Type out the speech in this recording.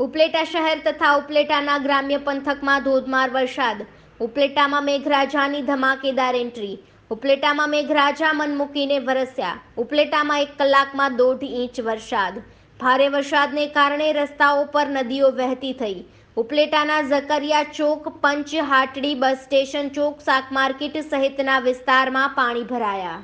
ઉપલેટા શહેર તથા ઉપલેટાના ગ્રામ્ય પંથકમાં ધોધમાર વરસાદ. ઉપલેટામાં મેઘરાજાની ધમાકેદાર એન્ટ્રી. ઉપલેટામાં મેઘરાજા મન મૂકીને વરસ્યા. ઉપલેટામાં એક કલાકમાં દોઢ ઇંચ વરસાદ. ભારે વરસાદને કારણે રસ્તાઓ પર નદીઓ વહેતી થઈ. ઉપલેટાના ઝકરિયા ચોક, પંચ હાટડી બસ સ્ટેશન ચોક શાક માર્કેટ સહિતના વિસ્તારમાં પાણી ભરાયા.